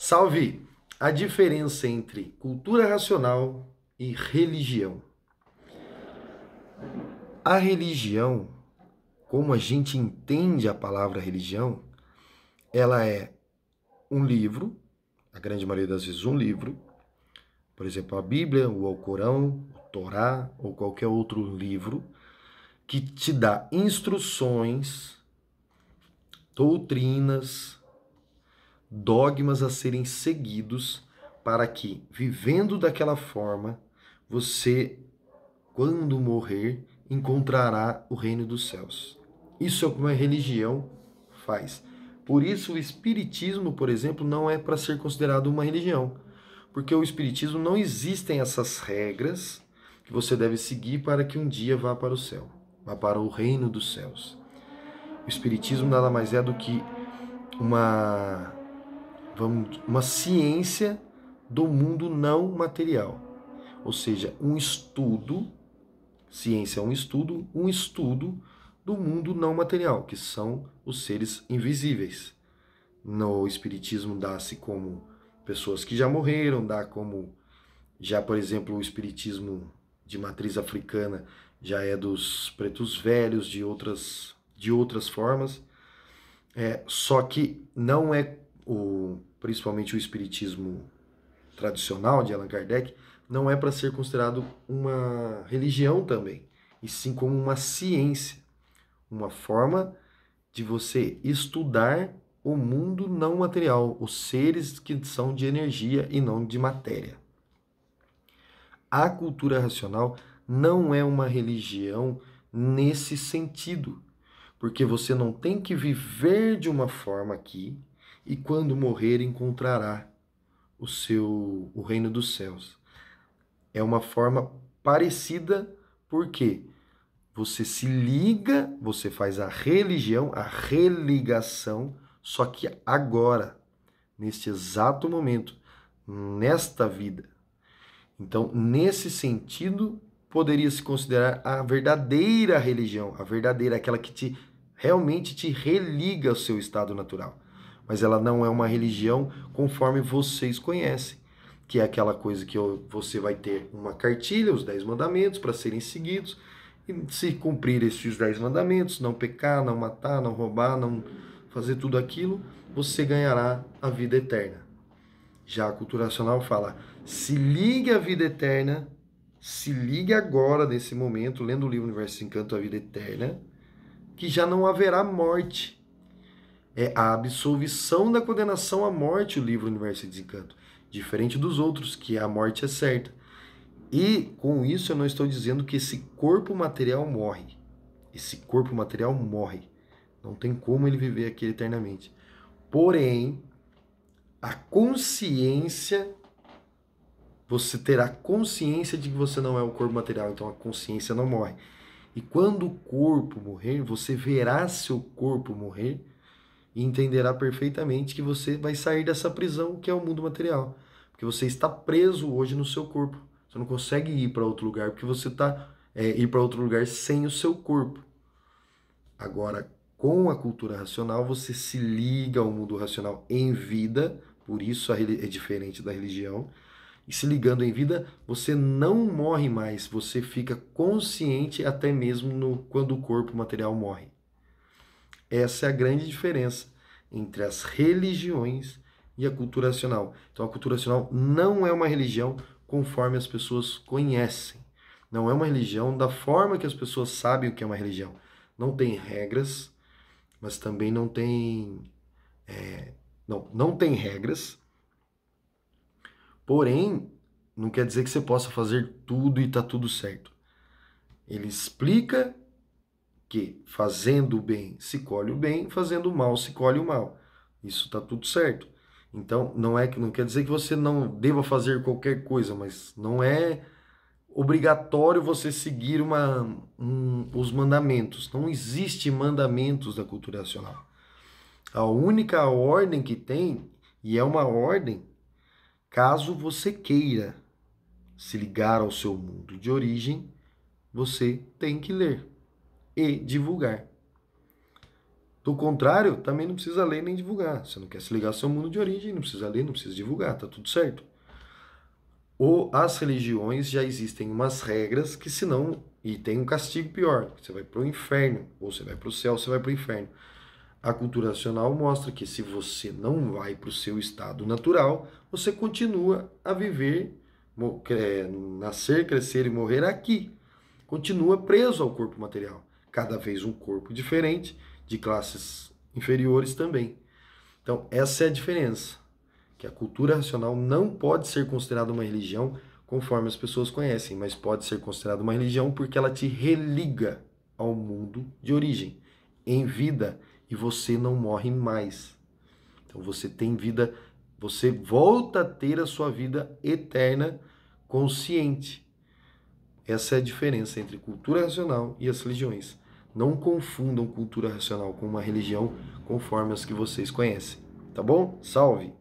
Salve! A diferença entre cultura racional e religião. A religião, como a gente entende a palavra religião, ela é um livro, a grande maioria das vezes um livro, por exemplo, a Bíblia, o Alcorão, o Torá ou qualquer outro livro, que te dá instruções, doutrinas, dogmas a serem seguidos para que, vivendo daquela forma, você, quando morrer, encontrará o reino dos céus. Isso é o que uma religião faz. Por isso, o Espiritismo, por exemplo, não é para ser considerado uma religião. Porque o Espiritismo não existem essas regras que você deve seguir para que um dia vá para o céu, vá para o reino dos céus. O Espiritismo nada mais é do que uma vamos, uma ciência do mundo não material. Ou seja, um estudo, ciência é um estudo, um estudo do mundo não material, que são os seres invisíveis. No Espiritismo dá-se como pessoas que já morreram, dá como já, por exemplo, o Espiritismo de matriz africana já é dos pretos velhos, de outras, de outras formas. É, só que não é o principalmente o espiritismo tradicional de Allan Kardec, não é para ser considerado uma religião também, e sim como uma ciência, uma forma de você estudar o mundo não material, os seres que são de energia e não de matéria. A cultura racional não é uma religião nesse sentido, porque você não tem que viver de uma forma aqui e quando morrer encontrará o seu o reino dos céus. É uma forma parecida porque você se liga, você faz a religião, a religação, só que agora, neste exato momento, nesta vida. Então, nesse sentido, poderia se considerar a verdadeira religião, a verdadeira, aquela que te realmente te religa ao seu estado natural mas ela não é uma religião conforme vocês conhecem, que é aquela coisa que você vai ter uma cartilha, os dez mandamentos para serem seguidos, e se cumprir esses dez mandamentos, não pecar, não matar, não roubar, não fazer tudo aquilo, você ganhará a vida eterna. Já a cultura nacional fala: se ligue à vida eterna, se ligue agora, nesse momento, lendo o livro Universo Encanto, a vida eterna, que já não haverá morte é a absolvição da condenação à morte, o livro Universo e Desencanto. Diferente dos outros, que a morte é certa. E com isso eu não estou dizendo que esse corpo material morre. Esse corpo material morre. Não tem como ele viver aqui eternamente. Porém, a consciência, você terá consciência de que você não é o corpo material, então a consciência não morre. E quando o corpo morrer, você verá seu corpo morrer e entenderá perfeitamente que você vai sair dessa prisão que é o mundo material. Porque você está preso hoje no seu corpo. Você não consegue ir para outro lugar porque você está é, ir para outro lugar sem o seu corpo. Agora, com a cultura racional, você se liga ao mundo racional em vida, por isso é diferente da religião. E se ligando em vida, você não morre mais, você fica consciente até mesmo no, quando o corpo material morre. Essa é a grande diferença entre as religiões e a cultura racional. Então, a cultura racional não é uma religião conforme as pessoas conhecem. Não é uma religião da forma que as pessoas sabem o que é uma religião. Não tem regras, mas também não tem. É, não, não tem regras. Porém, não quer dizer que você possa fazer tudo e tá tudo certo. Ele explica que fazendo o bem se colhe o bem, fazendo o mal se colhe o mal. Isso está tudo certo. Então, não é que não quer dizer que você não deva fazer qualquer coisa, mas não é obrigatório você seguir uma, um, os mandamentos. Não existe mandamentos da cultura nacional. A única ordem que tem, e é uma ordem, caso você queira se ligar ao seu mundo de origem, você tem que ler e divulgar. Do contrário, também não precisa ler nem divulgar. Você não quer se ligar ao seu mundo de origem, não precisa ler, não precisa divulgar, tá tudo certo. Ou as religiões já existem umas regras que senão e tem um castigo pior, você vai para o inferno, ou você vai para o céu, você vai para o inferno. A cultura racional mostra que se você não vai para o seu estado natural, você continua a viver, nascer, crescer e morrer aqui. Continua preso ao corpo material. Cada vez um corpo diferente, de classes inferiores também. Então, essa é a diferença. Que a cultura racional não pode ser considerada uma religião conforme as pessoas conhecem, mas pode ser considerada uma religião porque ela te religa ao mundo de origem, em vida, e você não morre mais. Então você tem vida, você volta a ter a sua vida eterna consciente. Essa é a diferença entre cultura racional e as religiões. Não confundam cultura racional com uma religião conforme as que vocês conhecem. Tá bom? Salve!